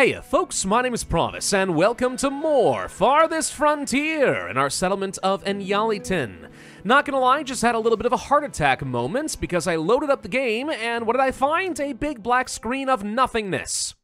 Hey, folks, my name is Pravus, and welcome to more Farthest Frontier in our settlement of Enyaliton. Not gonna lie, just had a little bit of a heart attack moment because I loaded up the game, and what did I find? A big black screen of nothingness.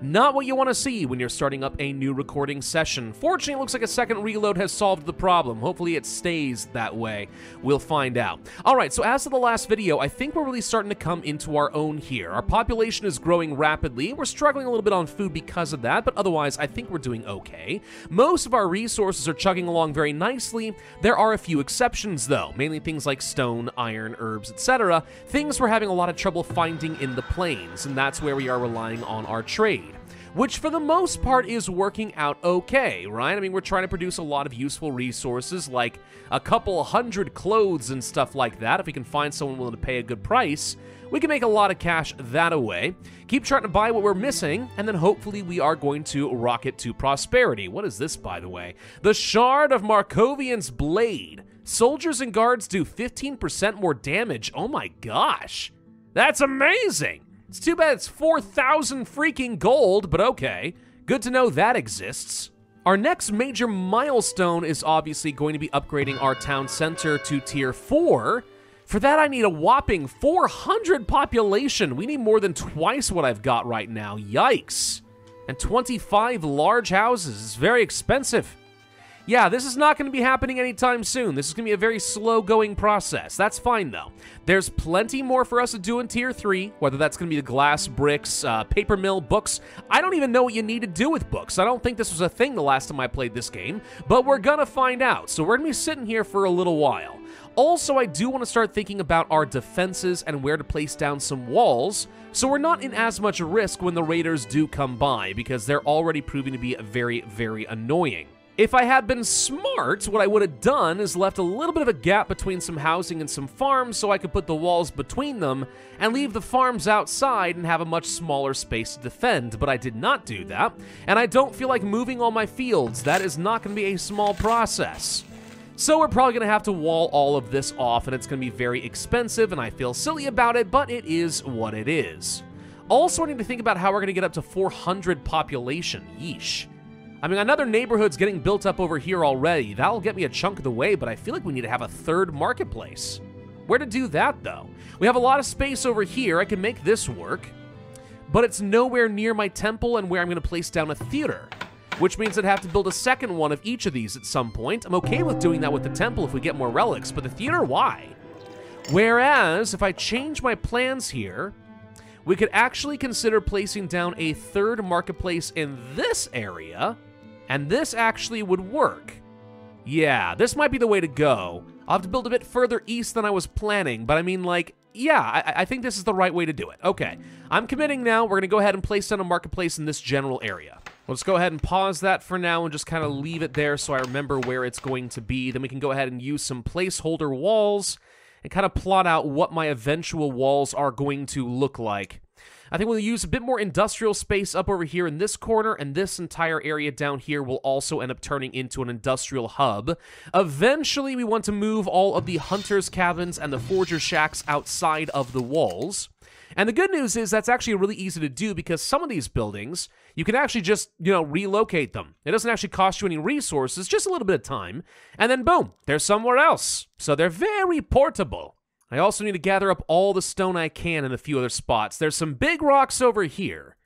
Not what you want to see when you're starting up a new recording session. Fortunately, it looks like a second reload has solved the problem. Hopefully it stays that way. We'll find out. Alright, so as of the last video, I think we're really starting to come into our own here. Our population is growing rapidly. We're struggling a little bit on food because of that, but otherwise I think we're doing okay. Most of our resources are chugging along very nicely. There are a few exceptions though, mainly things like stone, iron, herbs, etc. Things we're having a lot of trouble finding in the plains, and that's where we are relying on our trade which for the most part is working out okay, right? I mean, we're trying to produce a lot of useful resources like a couple hundred clothes and stuff like that. If we can find someone willing to pay a good price, we can make a lot of cash that away. Keep trying to buy what we're missing, and then hopefully we are going to rocket to prosperity. What is this, by the way? The Shard of Markovian's Blade. Soldiers and guards do 15% more damage. Oh my gosh. That's amazing. It's too bad it's 4,000 freaking gold, but okay. Good to know that exists. Our next major milestone is obviously going to be upgrading our town center to tier 4. For that, I need a whopping 400 population. We need more than twice what I've got right now. Yikes. And 25 large houses is very expensive. Yeah, this is not going to be happening anytime soon. This is going to be a very slow going process. That's fine though. There's plenty more for us to do in Tier 3, whether that's going to be the glass, bricks, uh, paper mill, books. I don't even know what you need to do with books. I don't think this was a thing the last time I played this game, but we're going to find out. So we're going to be sitting here for a little while. Also, I do want to start thinking about our defenses and where to place down some walls, so we're not in as much risk when the raiders do come by, because they're already proving to be very, very annoying. If I had been smart, what I would have done is left a little bit of a gap between some housing and some farms so I could put the walls between them and leave the farms outside and have a much smaller space to defend, but I did not do that, and I don't feel like moving all my fields. That is not going to be a small process. So we're probably going to have to wall all of this off, and it's going to be very expensive, and I feel silly about it, but it is what it is. Also, I need to think about how we're going to get up to 400 population. Yeesh. I mean, another neighborhood's getting built up over here already. That'll get me a chunk of the way, but I feel like we need to have a third marketplace. Where to do that, though? We have a lot of space over here. I can make this work. But it's nowhere near my temple and where I'm going to place down a theater. Which means I'd have to build a second one of each of these at some point. I'm okay with doing that with the temple if we get more relics, but the theater, why? Whereas, if I change my plans here, we could actually consider placing down a third marketplace in this area and this actually would work. Yeah, this might be the way to go. I'll have to build a bit further east than I was planning, but I mean, like, yeah, I, I think this is the right way to do it. Okay, I'm committing now. We're going to go ahead and place down a marketplace in this general area. Let's go ahead and pause that for now and just kind of leave it there so I remember where it's going to be. Then we can go ahead and use some placeholder walls and kind of plot out what my eventual walls are going to look like. I think we'll use a bit more industrial space up over here in this corner, and this entire area down here will also end up turning into an industrial hub. Eventually, we want to move all of the hunter's cabins and the forger shacks outside of the walls. And the good news is that's actually really easy to do because some of these buildings, you can actually just, you know, relocate them. It doesn't actually cost you any resources, just a little bit of time. And then boom, they're somewhere else. So they're very portable. I also need to gather up all the stone I can in a few other spots. There's some big rocks over here,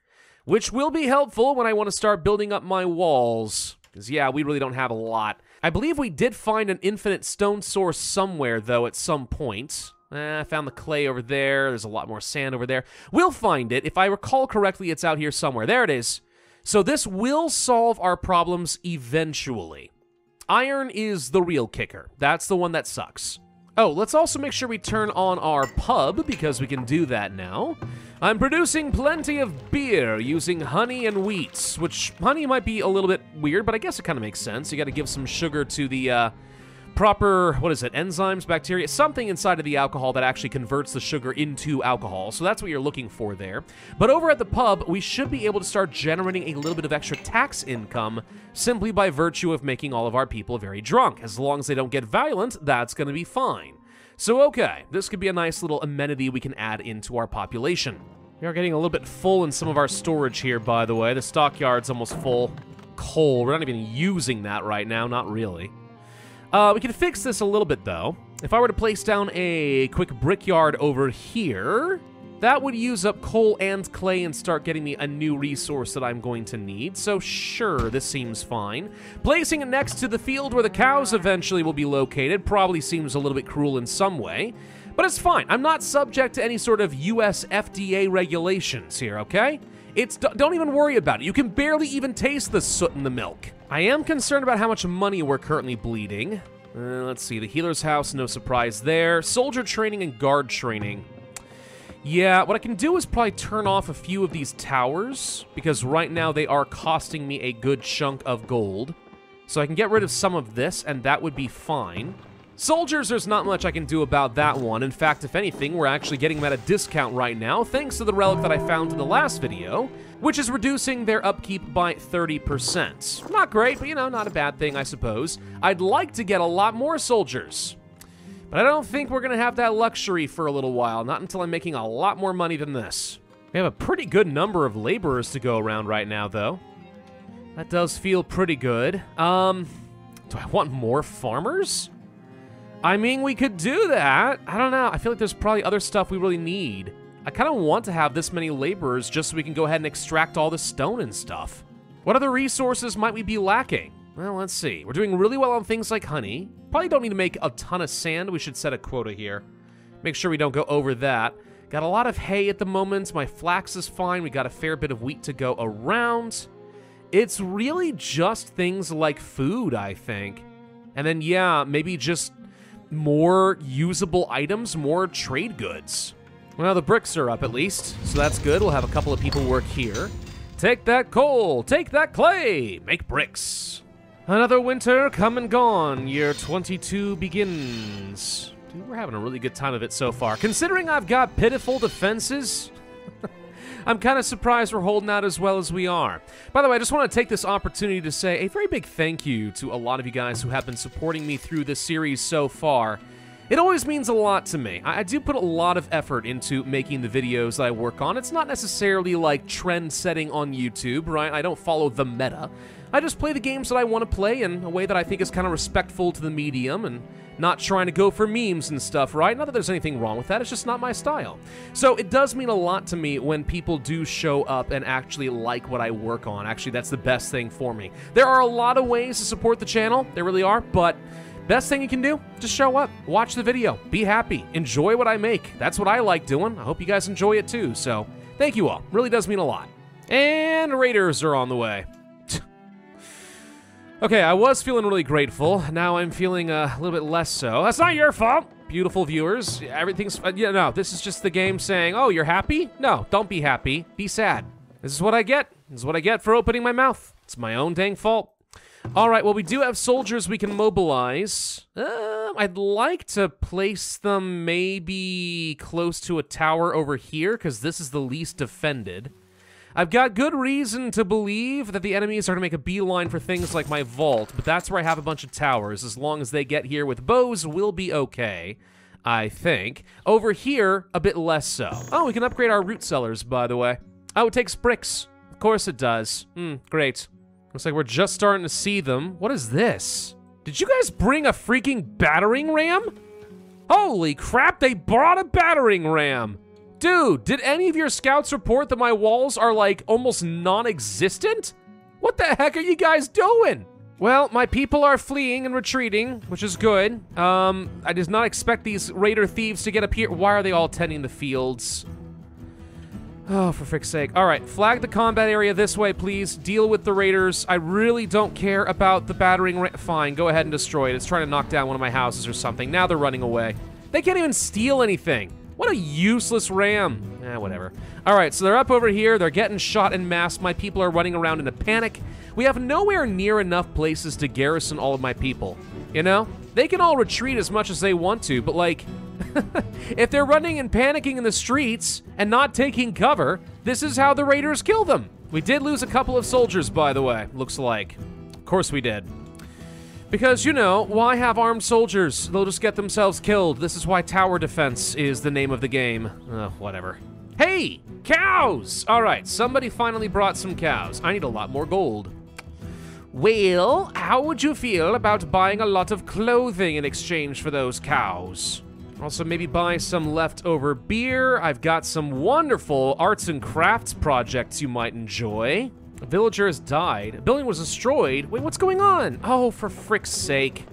which will be helpful when I want to start building up my walls. Because, yeah, we really don't have a lot. I believe we did find an infinite stone source somewhere, though, at some point. Eh, I found the clay over there. There's a lot more sand over there. We'll find it. If I recall correctly, it's out here somewhere. There it is. So this will solve our problems eventually. Iron is the real kicker. That's the one that sucks. Oh, let's also make sure we turn on our pub, because we can do that now. I'm producing plenty of beer using honey and wheat, which honey might be a little bit weird, but I guess it kind of makes sense. You got to give some sugar to the uh, proper, what is it, enzymes, bacteria, something inside of the alcohol that actually converts the sugar into alcohol. So that's what you're looking for there. But over at the pub, we should be able to start generating a little bit of extra tax income simply by virtue of making all of our people very drunk. As long as they don't get violent, that's going to be fine. So okay, this could be a nice little amenity we can add into our population. We are getting a little bit full in some of our storage here, by the way. The stockyard's almost full. Coal, we're not even using that right now, not really. Uh, we can fix this a little bit, though. If I were to place down a quick brickyard over here, that would use up coal and clay and start getting me a new resource that I'm going to need, so sure, this seems fine. Placing it next to the field where the cows eventually will be located probably seems a little bit cruel in some way, but it's fine. I'm not subject to any sort of US FDA regulations here, okay? It's don't even worry about it. You can barely even taste the soot in the milk. I am concerned about how much money we're currently bleeding. Uh, let's see, the healer's house, no surprise there. Soldier training and guard training. Yeah, what I can do is probably turn off a few of these towers, because right now they are costing me a good chunk of gold. So I can get rid of some of this, and that would be fine. Soldiers, there's not much I can do about that one. In fact, if anything, we're actually getting them at a discount right now, thanks to the relic that I found in the last video, which is reducing their upkeep by 30%. Not great, but you know, not a bad thing, I suppose. I'd like to get a lot more soldiers. But I don't think we're to have that luxury for a little while, not until I'm making a lot more money than this. We have a pretty good number of laborers to go around right now, though. That does feel pretty good. Um, do I want more farmers? I mean, we could do that. I don't know. I feel like there's probably other stuff we really need. I kind of want to have this many laborers just so we can go ahead and extract all the stone and stuff. What other resources might we be lacking? Well, let's see. We're doing really well on things like honey. Probably don't need to make a ton of sand. We should set a quota here. Make sure we don't go over that. Got a lot of hay at the moment. My flax is fine. We got a fair bit of wheat to go around. It's really just things like food, I think. And then, yeah, maybe just more usable items, more trade goods. Well, the bricks are up at least, so that's good. We'll have a couple of people work here. Take that coal, take that clay, make bricks. Another winter come and gone. Year 22 begins. Dude, we're having a really good time of it so far. Considering I've got pitiful defenses, I'm kind of surprised we're holding out as well as we are. By the way, I just want to take this opportunity to say a very big thank you to a lot of you guys who have been supporting me through this series so far. It always means a lot to me. I, do put a lot of effort into making the videos I work on. It's not necessarily like trend setting on YouTube, right? I don't follow the meta. I just play the games that I want to play in a way that I think is kind of respectful to the medium and not trying to go for memes and stuff, right? Not that there's anything wrong with that, it's just not my style. So it does mean a lot to me when people do show up and actually like what I work on. Actually, that's the best thing for me. There are a lot of ways to support the channel, there really are, but Best thing you can do, just show up, watch the video, be happy, enjoy what I make. That's what I like doing. I hope you guys enjoy it too. So, thank you all. Really does mean a lot. And Raiders are on the way. Okay, I was feeling really grateful. Now I'm feeling a little bit less so. That's not your fault, beautiful viewers. Everything's... Uh, yeah, no, this is just the game saying, oh, you're happy? No, don't be happy. Be sad. This is what I get. This is what I get for opening my mouth. It's my own dang fault. All right, well, we do have soldiers we can mobilize. Uh, I'd like to place them maybe close to a tower over here, because this is the least defended. I've got good reason to believe that the enemies are going to make a beeline for things like my vault, but that's where I have a bunch of towers. As long as they get here with bows, we'll be okay, I think. Over here, a bit less so. Oh, we can upgrade our root cellars, by the way. Oh, it takes bricks. Of course it does. Hmm, great. Looks like we're just starting to see them. What is this? Did you guys bring a freaking battering ram? Holy crap, they brought a battering ram! Dude, did any of your scouts report that my walls are like almost non-existent? What the heck are you guys doing? Well, my people are fleeing and retreating, which is good. Um, I did not expect these raider thieves to get up here. Why are they all tending the fields? Oh, for frick's sake. All right, flag the combat area this way, please. Deal with the raiders. I really don't care about the battering Fine, go ahead and destroy it. It's trying to knock down one of my houses or something. Now they're running away. They can't even steal anything. What a useless ram. Eh, whatever. All right, so they're up over here. They're getting shot in mass. My people are running around in a panic. We have nowhere near enough places to garrison all of my people. You know? They can all retreat as much as they want to, but like, if they're running and panicking in the streets and not taking cover, this is how the raiders kill them. We did lose a couple of soldiers, by the way, looks like. Of course we did. Because, you know, why have armed soldiers? They'll just get themselves killed. This is why tower defense is the name of the game. Whatever. Hey, cows! All right, somebody finally brought some cows. I need a lot more gold. Well, how would you feel about buying a lot of clothing in exchange for those cows? Also, maybe buy some leftover beer. I've got some wonderful arts and crafts projects you might enjoy. Villager has died. A building was destroyed. Wait, what's going on? Oh, for frick's sake.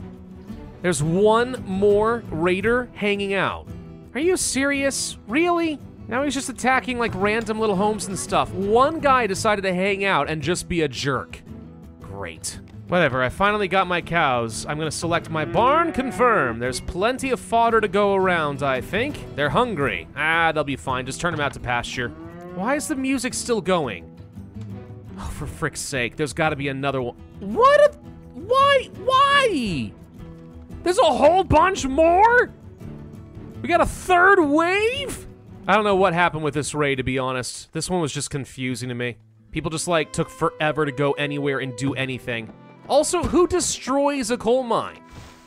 There's one more raider hanging out. Are you serious? Really? Now he's just attacking like random little homes and stuff. One guy decided to hang out and just be a jerk. Great. Whatever, I finally got my cows. I'm gonna select my barn, confirm. There's plenty of fodder to go around, I think. They're hungry. Ah, they'll be fine. Just turn them out to pasture. Why is the music still going? Oh, for frick's sake, there's gotta be another one. What? A, why? Why? There's a whole bunch more? We got a third wave? I don't know what happened with this raid, to be honest. This one was just confusing to me. People just, like, took forever to go anywhere and do anything. Also, who destroys a coal mine?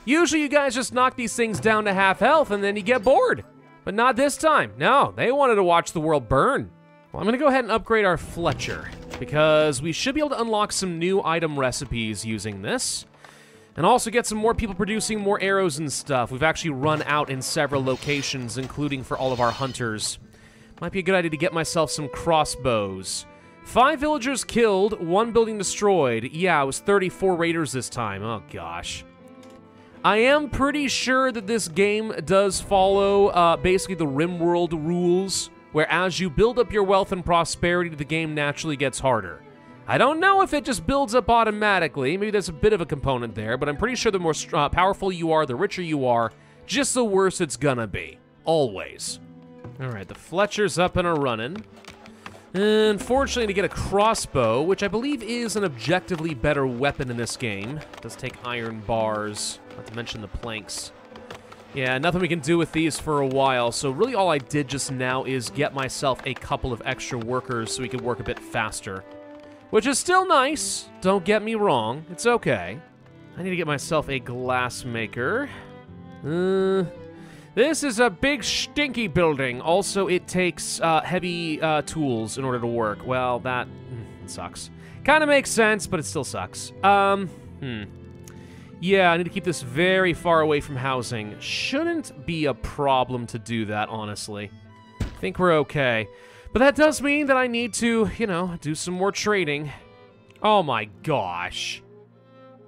Usually you guys just knock these things down to half health and then you get bored. But not this time. No, they wanted to watch the world burn. Well, I'm gonna go ahead and upgrade our Fletcher because we should be able to unlock some new item recipes using this. And also get some more people producing more arrows and stuff. We've actually run out in several locations, including for all of our hunters. Might be a good idea to get myself some crossbows. Five villagers killed, one building destroyed. Yeah, it was 34 raiders this time. Oh, gosh. I am pretty sure that this game does follow uh, basically the RimWorld rules, where as you build up your wealth and prosperity, the game naturally gets harder. I don't know if it just builds up automatically. Maybe there's a bit of a component there, but I'm pretty sure the more uh, powerful you are, the richer you are, just the worse it's gonna be. Always. All right, the Fletcher's up and a running. Unfortunately, to get a crossbow, which I believe is an objectively better weapon in this game, does take iron bars, not to mention the planks. Yeah, nothing we can do with these for a while, so really all I did just now is get myself a couple of extra workers so we could work a bit faster. Which is still nice, don't get me wrong, it's okay. I need to get myself a glass maker. Uh, this is a big stinky building. Also, it takes uh, heavy uh, tools in order to work. Well, that mm, sucks. Kind of makes sense, but it still sucks. Um, hmm. Yeah, I need to keep this very far away from housing. Shouldn't be a problem to do that, honestly. I think we're okay. But that does mean that I need to, you know, do some more trading. Oh my gosh.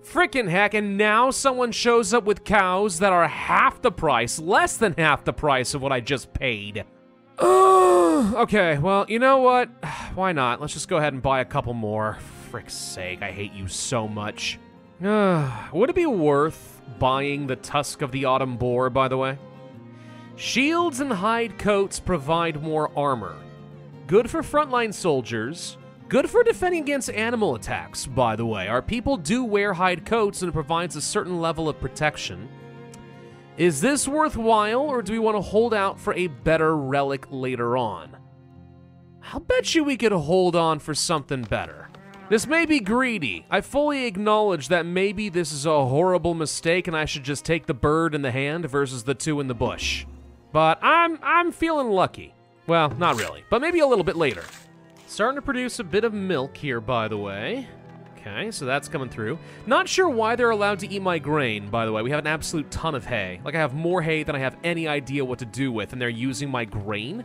Frickin' heck, and now someone shows up with cows that are half the price, less than half the price of what I just paid. okay, well, you know what? Why not? Let's just go ahead and buy a couple more. Frick's sake, I hate you so much. Would it be worth buying the Tusk of the Autumn Boar, by the way? Shields and hide coats provide more armor. Good for frontline soldiers. Good for defending against animal attacks, by the way. Our people do wear hide coats and it provides a certain level of protection. Is this worthwhile, or do we want to hold out for a better relic later on? I'll bet you we could hold on for something better. This may be greedy. I fully acknowledge that maybe this is a horrible mistake and I should just take the bird in the hand versus the two in the bush. But I'm I'm feeling lucky. Well, not really, but maybe a little bit later. Starting to produce a bit of milk here, by the way. Okay, so that's coming through. Not sure why they're allowed to eat my grain, by the way. We have an absolute ton of hay. Like, I have more hay than I have any idea what to do with, and they're using my grain?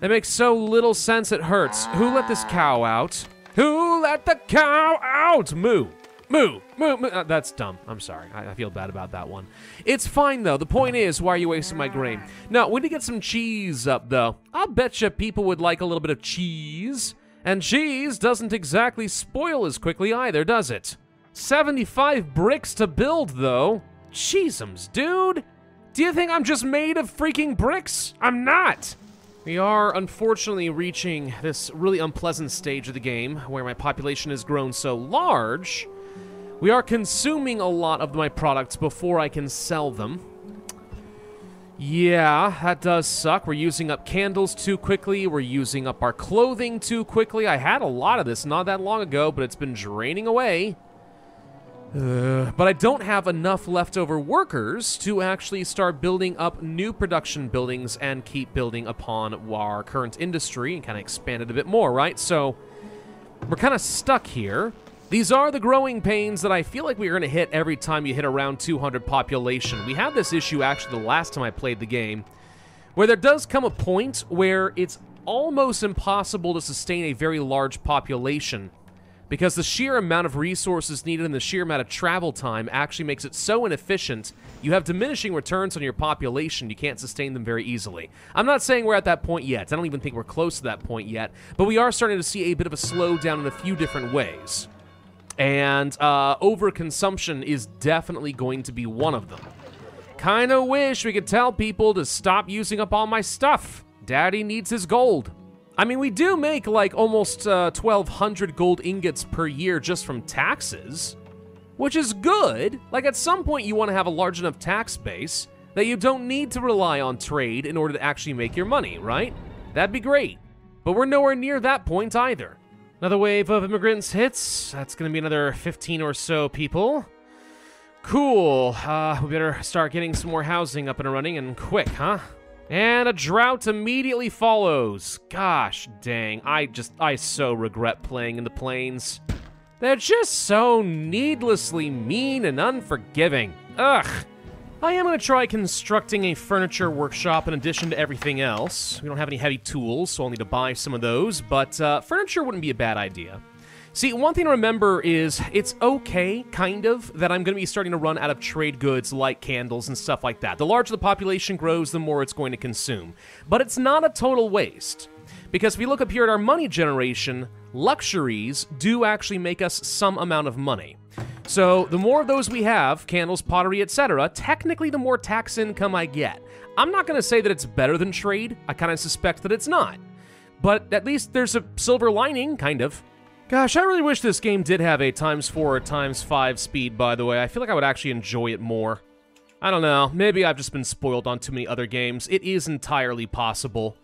That makes so little sense it hurts. Who let this cow out? Who the cow out? Moo. Moo, moo, moo. Uh, that's dumb. I'm sorry. I, I, feel bad about that one. It's fine, though. The point is, why are you wasting my grain? Now, we need to get some cheese up, though. I'll betcha people would like a little bit of cheese. And cheese doesn't exactly spoil as quickly either, does it? 75 bricks to build, though. Cheesums, dude. Do you think I'm just made of freaking bricks? I'm not. We are unfortunately reaching this really unpleasant stage of the game where my population has grown so large we are consuming a lot of my products before I can sell them. Yeah, that does suck. We're using up candles too quickly. We're using up our clothing too quickly. I had a lot of this not that long ago, but it's been draining away. Uh, but I don't have enough leftover workers to actually start building up new production buildings and keep building upon our current industry and kind of expand it a bit more, right? So we're kind of stuck here. These are the growing pains that I feel like we're going to hit every time you hit around 200 population. We had this issue actually the last time I played the game, where there does come a point where it's almost impossible to sustain a very large population because the sheer amount of resources needed and the sheer amount of travel time actually makes it so inefficient. You have diminishing returns on your population, you can't sustain them very easily. I'm not saying we're at that point yet, I don't even think we're close to that point yet, but we are starting to see a bit of a slowdown in a few different ways. And uh, overconsumption is definitely going to be one of them. Kinda wish we could tell people to stop using up all my stuff. Daddy needs his gold. I mean, we do make like almost uh, 1,200 gold ingots per year just from taxes, which is good. Like, at some point, you want to have a large enough tax base that you don't need to rely on trade in order to actually make your money, right? That'd be great. But we're nowhere near that point either. Another wave of immigrants hits. That's going to be another 15 or so people. Cool. Uh, we better start getting some more housing up and running and quick, huh? And a drought immediately follows. Gosh dang, I just, I so regret playing in the plains. They're just so needlessly mean and unforgiving. Ugh. I am going to try constructing a furniture workshop in addition to everything else. We don't have any heavy tools, so I'll need to buy some of those, but uh, furniture wouldn't be a bad idea. See, one thing to remember is it's okay, kind of, that I'm going to be starting to run out of trade goods like candles and stuff like that. The larger the population grows, the more it's going to consume. But it's not a total waste. Because if we look up here at our money generation, luxuries do actually make us some amount of money. So the more of those we have, candles, pottery, etc., technically the more tax income I get. I'm not going to say that it's better than trade. I kind of suspect that it's not. But at least there's a silver lining, kind of. Gosh, I really wish this game did have a times 4 or times 5 speed, by the way. I feel like I would actually enjoy it more. I don't know, maybe I've just been spoiled on too many other games. It is entirely possible.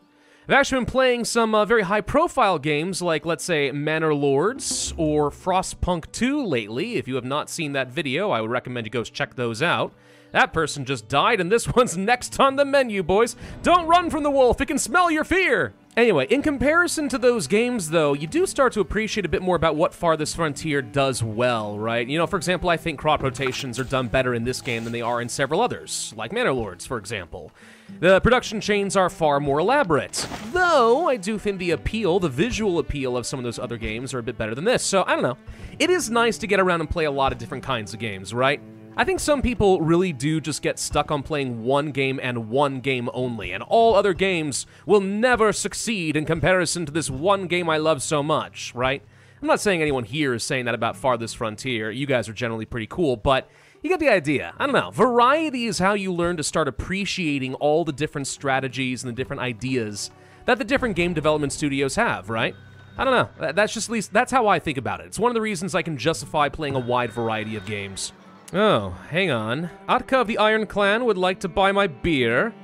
I've actually been playing some uh, very high-profile games like, let's say, Manor Lords or Frostpunk 2 lately. If you have not seen that video, I would recommend you go check those out. That person just died, and this one's next on the menu, boys. Don't run from the wolf, it can smell your fear! Anyway, in comparison to those games, though, you do start to appreciate a bit more about what Farthest Frontier does well, right? You know, for example, I think crop rotations are done better in this game than they are in several others, like Manor Lords, for example. The production chains are far more elaborate, though I do think the appeal, the visual appeal of some of those other games are a bit better than this, so I don't know. It is nice to get around and play a lot of different kinds of games, right? I think some people really do just get stuck on playing one game and one game only, and all other games will never succeed in comparison to this one game I love so much, right? I'm not saying anyone here is saying that about Farthest Frontier. You guys are generally pretty cool, but you get the idea. I don't know. Variety is how you learn to start appreciating all the different strategies and the different ideas that the different game development studios have, right? I don't know. That's just at least that's how I think about it. It's one of the reasons I can justify playing a wide variety of games. Oh, hang on. Atka of the Iron Clan would like to buy my beer.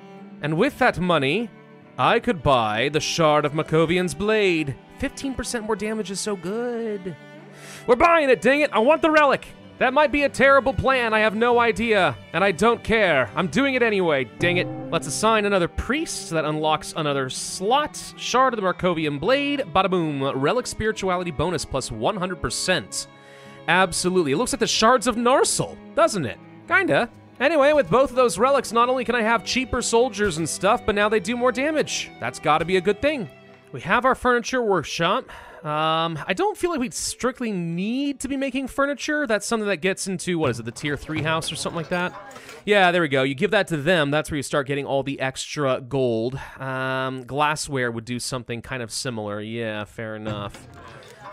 And with that money, I could buy the Shard of Makovian's Blade. 15% more damage is so good. We're buying it, dang it! I want the relic! That might be a terrible plan, I have no idea. And I don't care. I'm doing it anyway, dang it. Let's assign another priest. That unlocks another slot. Shard of the Markovian Blade. Bada boom. Relic Spirituality bonus plus 100%. Absolutely. It looks like the shards of Narsil, doesn't it? Kinda. Anyway, with both of those relics, not only can I have cheaper soldiers and stuff, but now they do more damage. That's gotta be a good thing. We have our furniture workshop. Um, I don't feel like we strictly need to be making furniture. That's something that gets into, what is it, the tier 3 house or something like that? Yeah, there we go. You give that to them, that's where you start getting all the extra gold. Um, glassware would do something kind of similar. Yeah, fair enough.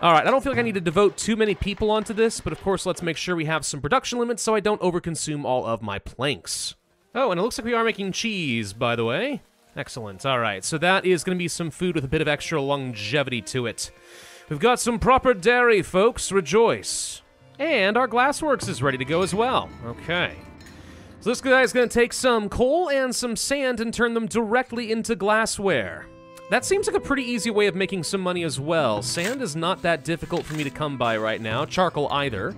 All right, I don't feel like I need to devote too many people onto this, but of course, let's make sure we have some production limits so I don't overconsume all of my planks. Oh, and it looks like we are making cheese, by the way. Excellent. All right, so that is going to be some food with a bit of extra longevity to it. We've got some proper dairy, folks. Rejoice. And our glassworks is ready to go as well. Okay. So this guy is going to take some coal and some sand and turn them directly into glassware. That seems like a pretty easy way of making some money as well. Sand is not that difficult for me to come by right now, charcoal either.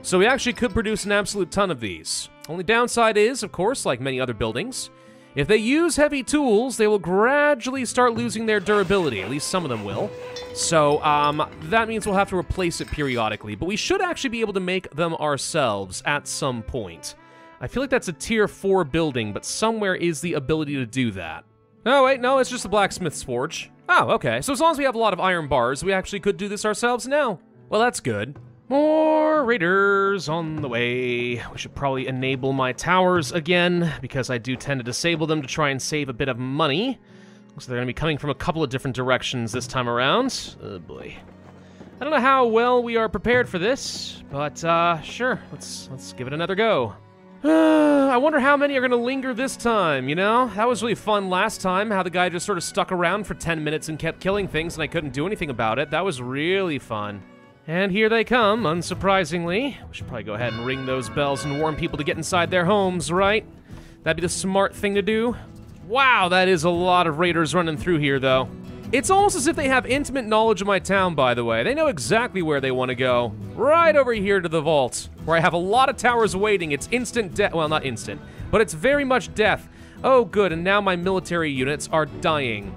So we actually could produce an absolute ton of these. Only downside is, of course, like many other buildings, if they use heavy tools, they will gradually start losing their durability. At least some of them will. So, um, that means we'll have to replace it periodically. But we should actually be able to make them ourselves at some point. I feel like that's a tier 4 building, but somewhere is the ability to do that. Oh, wait, no, it's just a blacksmith's forge. Oh, okay. So as long as we have a lot of iron bars, we actually could do this ourselves now. Well, that's good. More raiders on the way. We should probably enable my towers again, because I do tend to disable them to try and save a bit of money. So they're going to be coming from a couple of different directions this time around. Oh boy. I don't know how well we are prepared for this, but uh, sure, let's let's give it another go. I wonder how many are going to linger this time, you know? That was really fun last time, how the guy just sort of stuck around for 10 minutes and kept killing things and I couldn't do anything about it. That was really fun. And here they come, unsurprisingly. We should probably go ahead and ring those bells and warn people to get inside their homes, right? That'd be the smart thing to do. Wow, that is a lot of raiders running through here, though. It's almost as if they have intimate knowledge of my town, by the way. They know exactly where they want to go. Right over here to the vault, where I have a lot of towers waiting. It's instant death. Well, not instant, but it's very much death. Oh, good, and now my military units are dying.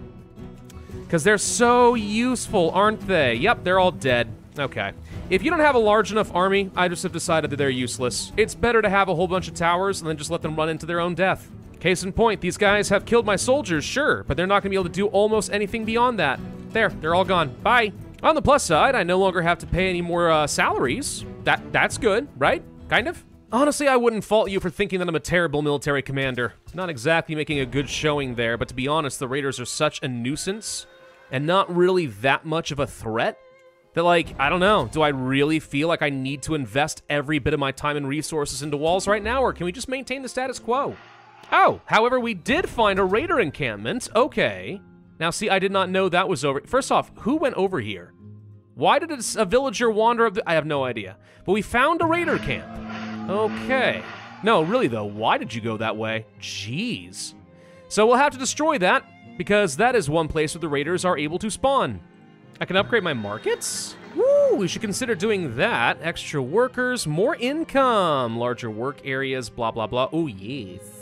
Because they're so useful, aren't they? Yep, they're all dead. Okay. If you don't have a large enough army, I just have decided that they're useless. It's better to have a whole bunch of towers and then just let them run into their own death. Case in point, these guys have killed my soldiers, sure, but they're not going to be able to do almost anything beyond that. There, they're all gone. Bye. On the plus side, I no longer have to pay any more uh, salaries. That That's good, right? Kind of? Honestly, I wouldn't fault you for thinking that I'm a terrible military commander. Not exactly making a good showing there, but to be honest, the Raiders are such a nuisance and not really that much of a threat that, like, I don't know, do I really feel like I need to invest every bit of my time and resources into walls right now, or can we just maintain the status quo? Oh, however, we did find a raider encampment. Okay. Now, see, I did not know that was over. First off, who went over here? Why did a villager wander up the... I have no idea. But we found a raider camp. Okay. No, really, though, why did you go that way? Jeez. So we'll have to destroy that, because that is one place where the raiders are able to spawn. I can upgrade my markets? Woo, we should consider doing that. Extra workers, more income, larger work areas, blah, blah, blah. Oh, yes.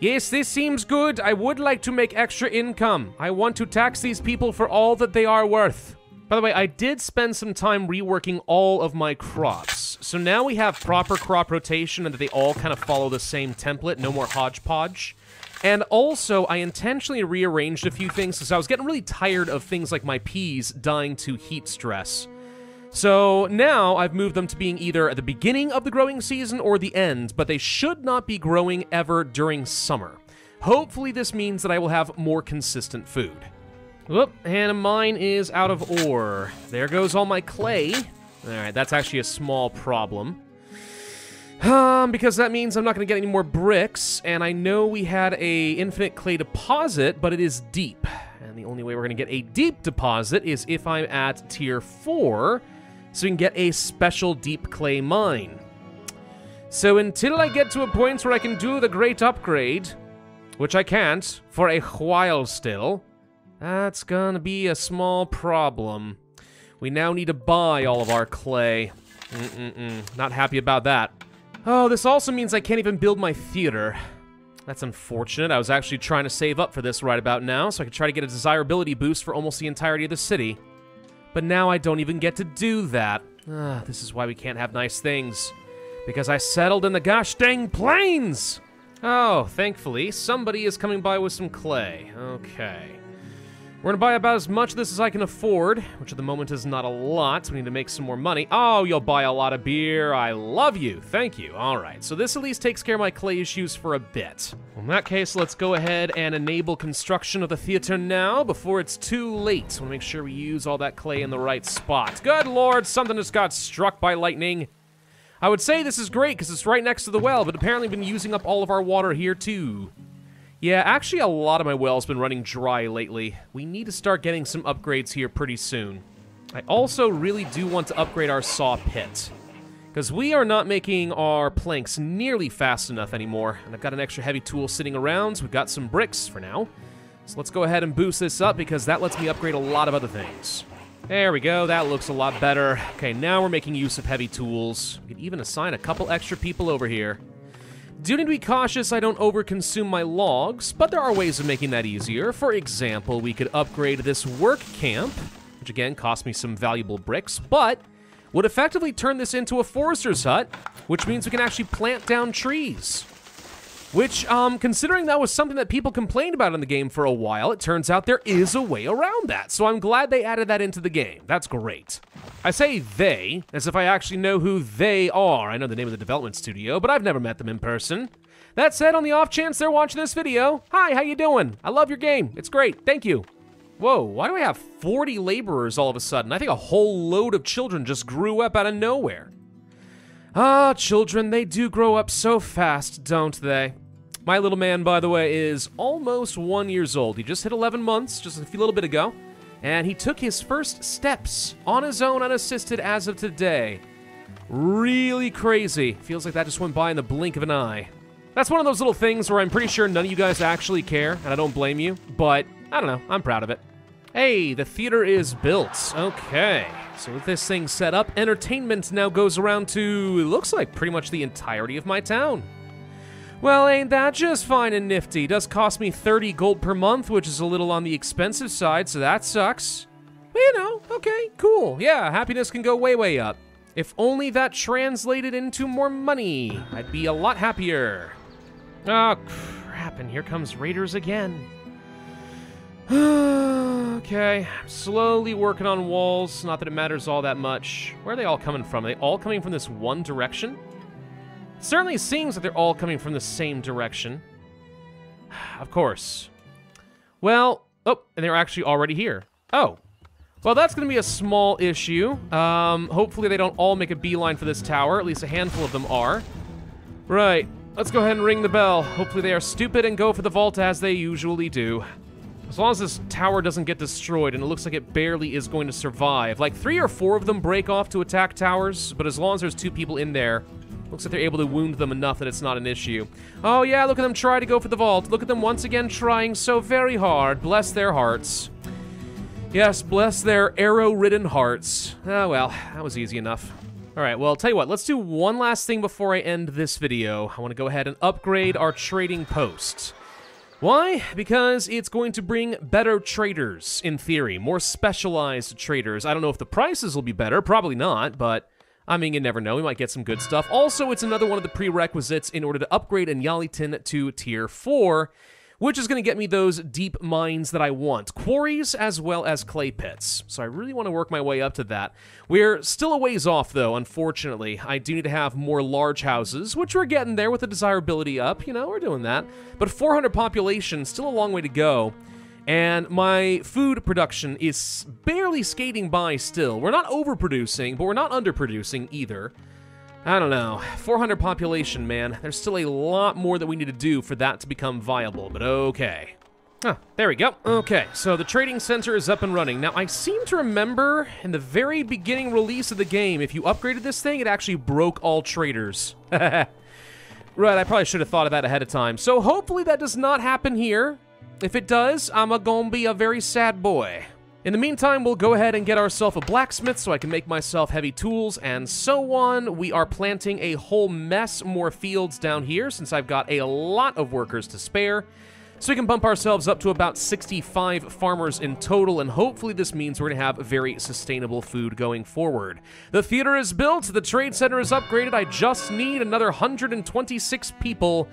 Yes, this seems good. I would like to make extra income. I want to tax these people for all that they are worth. By the way, I did spend some time reworking all of my crops. So now we have proper crop rotation and that they all kind of follow the same template, no more hodgepodge. And also, I intentionally rearranged a few things because I was getting really tired of things like my peas dying to heat stress. So now I've moved them to being either at the beginning of the growing season or the end, but they should not be growing ever during summer. Hopefully this means that I will have more consistent food. Whoop, and mine is out of ore. There goes all my clay. Alright, that's actually a small problem. Um, because that means I'm not going to get any more bricks, and I know we had a infinite clay deposit, but it is deep. And the only way we're going to get a deep deposit is if I'm at tier 4, so we can get a special deep clay mine. So until I get to a point where I can do the great upgrade, which I can't for a while still, that's gonna be a small problem. We now need to buy all of our clay. Mm-mm-mm. Not happy about that. Oh, this also means I can't even build my theater. That's unfortunate. I was actually trying to save up for this right about now, so I could try to get a desirability boost for almost the entirety of the city. But now I don't even get to do that. Ah, this is why we can't have nice things. Because I settled in the gosh dang plains! Oh, thankfully, somebody is coming by with some clay. Okay. We're gonna buy about as much of this as I can afford, which at the moment is not a lot. We need to make some more money. Oh, you'll buy a lot of beer. I love you. Thank you. All right, so this at least takes care of my clay issues for a bit. In that case, let's go ahead and enable construction of the theater now before it's too late. So make sure we use all that clay in the right spot. Good lord, something just got struck by lightning. I would say this is great because it's right next to the well, but apparently we've been using up all of our water here too. Yeah, actually a lot of my well's been running dry lately. We need to start getting some upgrades here pretty soon. I also really do want to upgrade our saw pit. Because we are not making our planks nearly fast enough anymore. And I've got an extra heavy tool sitting around. So we've got some bricks for now. So let's go ahead and boost this up because that lets me upgrade a lot of other things. There we go, that looks a lot better. Okay, now we're making use of heavy tools. We can even assign a couple extra people over here. Do need to be cautious I don't overconsume my logs, but there are ways of making that easier. For example, we could upgrade this work camp, which again cost me some valuable bricks, but would effectively turn this into a forester's hut, which means we can actually plant down trees. Which, um, considering that was something that people complained about in the game for a while, it turns out there is a way around that. So I'm glad they added that into the game. That's great. I say they, as if I actually know who they are. I know the name of the development studio, but I've never met them in person. That said, on the off chance they're watching this video, hi, how you doing? I love your game. It's great. Thank you. Whoa, why do I have 40 laborers all of a sudden? I think a whole load of children just grew up out of nowhere. Ah, children, they do grow up so fast, don't they? My little man, by the way, is almost one years old. He just hit 11 months just a few little bit ago, and he took his first steps on his own unassisted as of today. Really crazy. Feels like that just went by in the blink of an eye. That's one of those little things where I'm pretty sure none of you guys actually care, and I don't blame you, but I don't know, I'm proud of it. Hey, the theater is built. Okay. So with this thing set up, entertainment now goes around to, looks like pretty much the entirety of my town. Well, ain't that just fine and nifty? Does cost me 30 gold per month, which is a little on the expensive side, so that sucks. But, you know, okay, cool. Yeah, happiness can go way, way up. If only that translated into more money, I'd be a lot happier. Oh, crap, and here comes Raiders again. okay, I'm slowly working on walls. Not that it matters all that much. Where are they all coming from? Are they all coming from this one direction? Certainly seems like they're all coming from the same direction. of course. Well, oh, and they're actually already here. Oh. Well, that's going to be a small issue. Um, hopefully they don't all make a beeline for this tower. At least a handful of them are. Right. Let's go ahead and ring the bell. Hopefully they are stupid and go for the vault as they usually do. As long as this tower doesn't get destroyed, and it looks like it barely is going to survive. Like, three or four of them break off to attack towers, but as long as there's two people in there, Looks like they're able to wound them enough that it's not an issue. Oh yeah, look at them try to go for the vault. Look at them once again trying so very hard. Bless their hearts. Yes, bless their arrow-ridden hearts. Oh well, that was easy enough. Alright, well, tell you what, let's do one last thing before I end this video. I want to go ahead and upgrade our trading post. Why? Because it's going to bring better traders, in theory. More specialized traders. I don't know if the prices will be better, probably not, but I mean, you never know. We might get some good stuff. Also, it's another one of the prerequisites in order to upgrade in Yalitin to Tier 4, which is going to get me those deep mines that I want. Quarries as well as clay pits. So I really want to work my way up to that. We're still a ways off, though, unfortunately. I do need to have more large houses, which we're getting there with the desirability up. You know, we're doing that. But 400 population, still a long way to go. And my food production is barely skating by still. We're not overproducing, but we're not underproducing either. I don't know. 400 population, man. There's still a lot more that we need to do for that to become viable, but okay. Huh, there we go. Okay, so the trading center is up and running. Now, I seem to remember in the very beginning release of the game, if you upgraded this thing, it actually broke all traders. right, I probably should have thought of that ahead of time. So hopefully that does not happen here. If it does, I'm a gonna be a very sad boy. In the meantime, we'll go ahead and get ourselves a blacksmith so I can make myself heavy tools and so on. We are planting a whole mess more fields down here since I've got a lot of workers to spare. So we can bump ourselves up to about 65 farmers in total, and hopefully this means we're going to have very sustainable food going forward. The theater is built, the trade center is upgraded, I just need another 126 people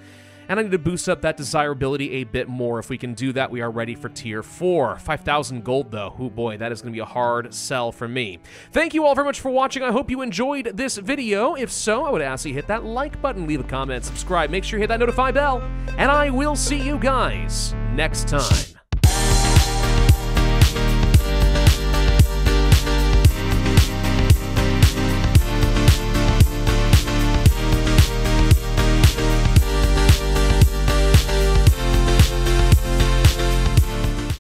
and I need to boost up that desirability a bit more. If we can do that, we are ready for tier 4. 5,000 gold, though. Oh boy, that is going to be a hard sell for me. Thank you all very much for watching. I hope you enjoyed this video. If so, I would ask you hit that like button, leave a comment, subscribe, make sure you hit that notify bell, and I will see you guys next time.